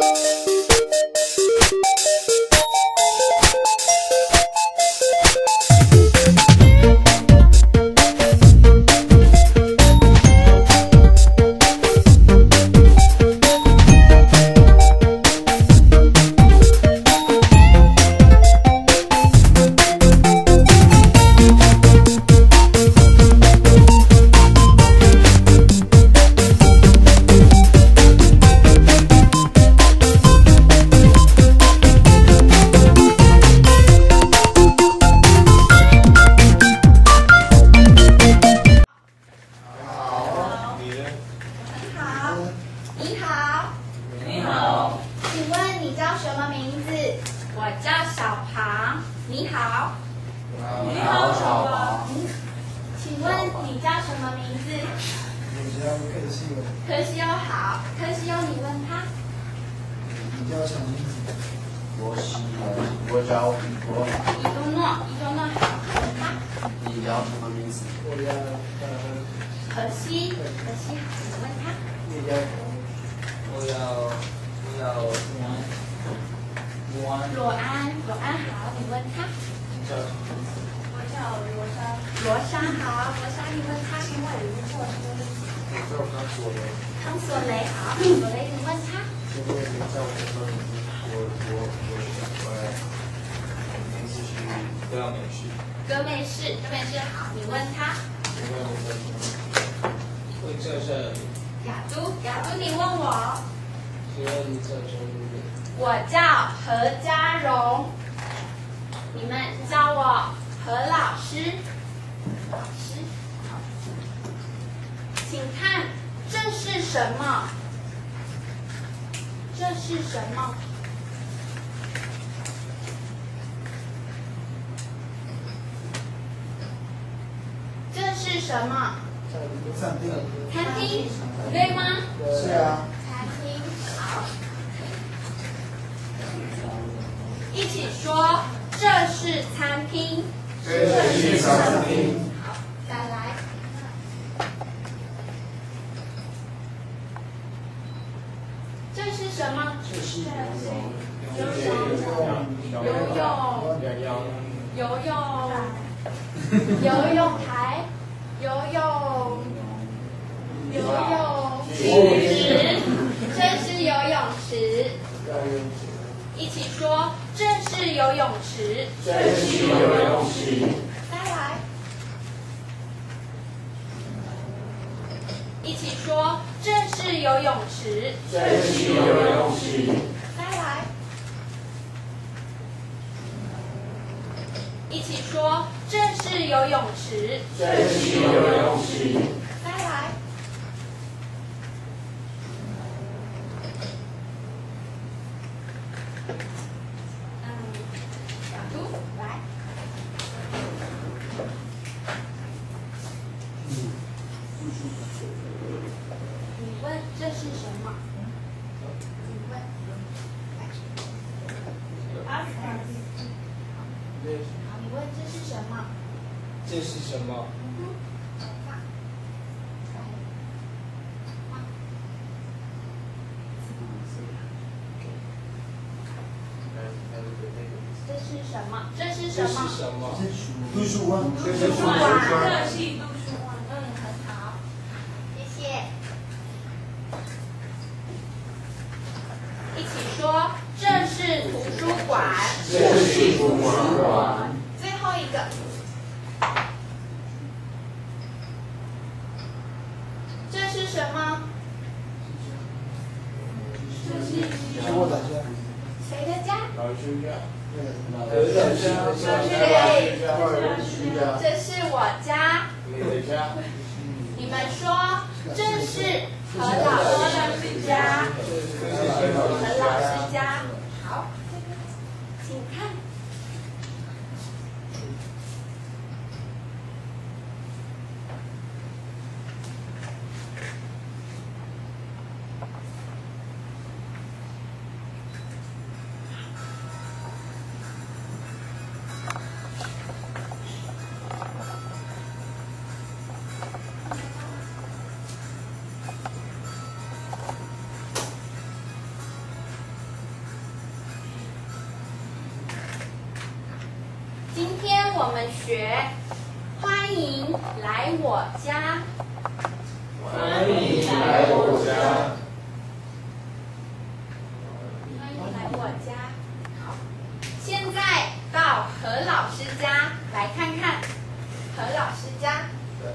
好，我叫克西好，柯西欧你问他。你叫什么名字？我喜我叫伊多诺，伊多诺好，问他。你叫什么名字？我叫呃，可西，可西好，你问他。你叫我要我要罗安，罗安好，你问他。你叫什么？我叫罗莎。罗莎好，罗莎你问他。我他左雷。康索雷好，索雷你问他。因为你叫我的时候，我我我我名字是不要美式，格美士，格美士好，你问他。因为我的我叫是雅都，雅都你问我。我叫何家荣，你们叫我何老师。老师，请看这是什么？这是什么？这是什么？餐厅。对吗？是啊，餐厅，好。一起说，这是餐厅。这是餐厅。好，再来。这是什么？这是游泳，游泳，两幺游泳，游泳台，游泳，游泳池，这是游泳池。一起说，这是游泳池。这是游泳池，再来。一起说，这是游泳池。这是游泳池，再来。一起说，这是游泳池。这是游泳池，再来。嗯，小猪来。你问这是什么？你问。来。好，你问这是什么？这是什么？嗯哼，这是什么？这是什么这是？什么？图书馆。这是图书馆，馆这是图书馆，嗯，很好，谢谢。一起说，这是图书这是图书馆，最后一个，这是什么？是我的家。谁的家？老师家，那老师家，个是家。这是我家。你的家，你们说，这是何老师家。何老师家。我看我们学，欢迎来我家。欢迎来我家。欢迎来我家。好，现在到何老师家来看看何老师家。好，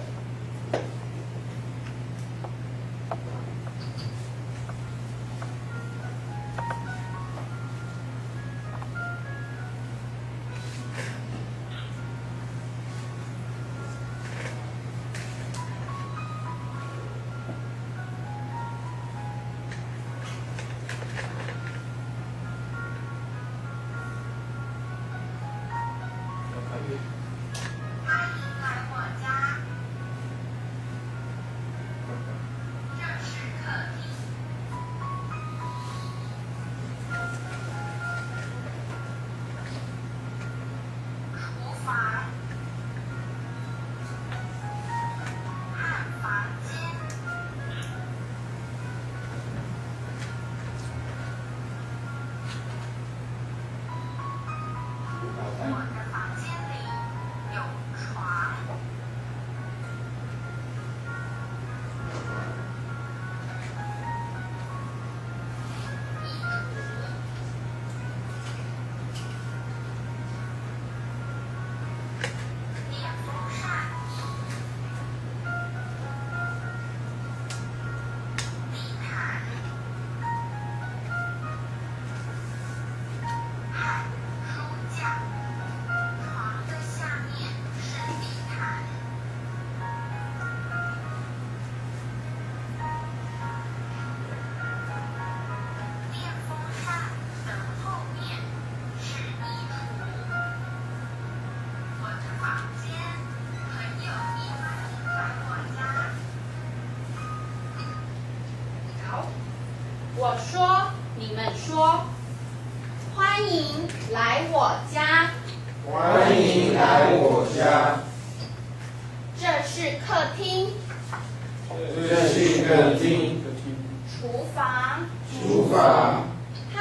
们说，欢迎来我家。欢迎来我家。这是客厅、这是客厅、厨房厨房和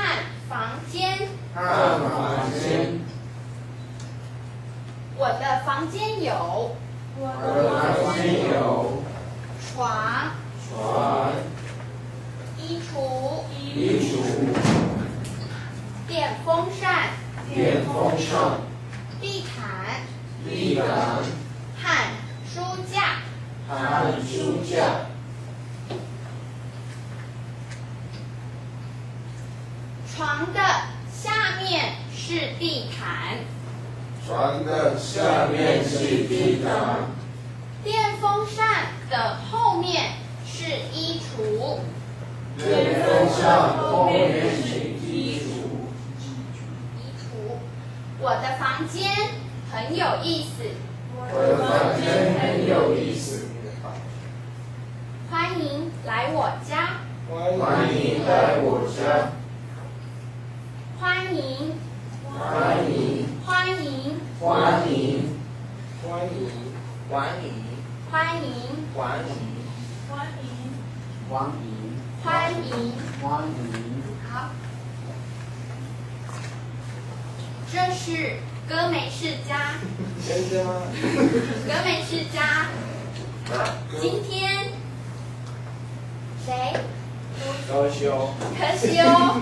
房间。和房间。我的房间有我的房间有床、床、衣橱、衣橱、电风扇、电风扇、地毯地毯和书架。和书架。床的下面是地毯，床的下面是地毯，电风扇的后面是衣橱。电风扇后面是衣橱。衣橱。我的房间很有意思，我的房间很有意思，欢迎来我家，欢迎来我家，欢迎欢迎欢迎欢迎欢迎，欢迎，欢迎欢迎，欢迎，欢迎。欢迎，欢迎好，这是歌美世家，真的吗？歌美世家。今天谁？高修，可修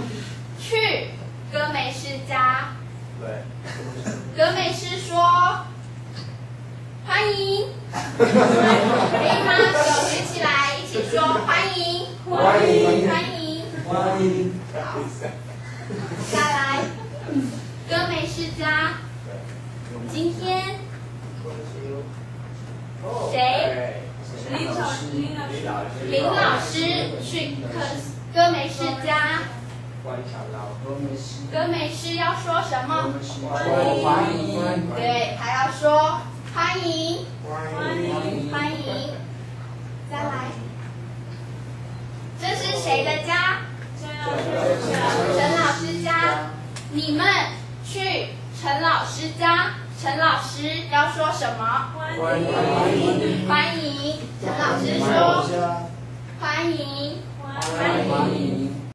去歌美世家。对，格美师说：“欢迎，可以吗？手举起来，一起说欢迎，欢迎欢迎。欢迎。再来，歌美世家，今天谁？林老师，林老师，林老师去歌歌美世家，歌美师要说什么？们是欢迎，对，还要说欢迎，欢迎。欢迎。再来，